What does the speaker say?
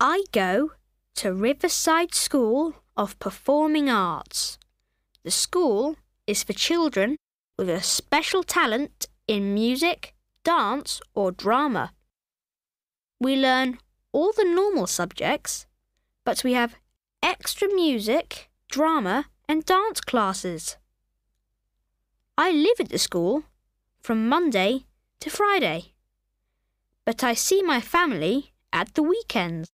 I go to Riverside School of Performing Arts. The school is for children with a special talent in music, dance, or drama. We learn all the normal subjects, but we have extra music, drama, and dance classes. I live at the school from Monday to Friday, but I see my family at the weekends.